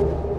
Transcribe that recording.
you.